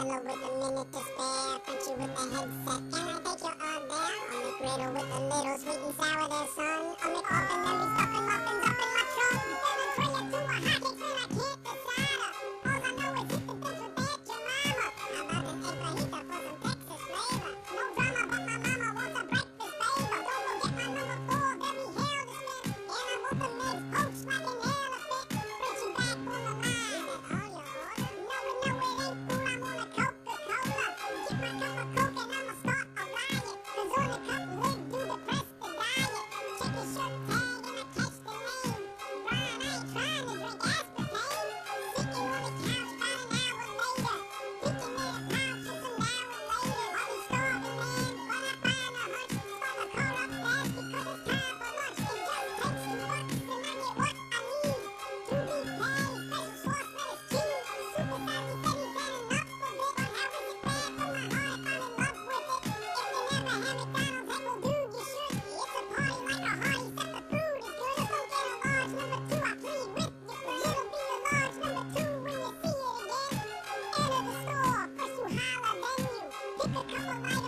hello with a minute to spare. put you with a headset. Can I take your arm there? I'll make with a little sweet and sour there, son. I'll make the Mr. Cobra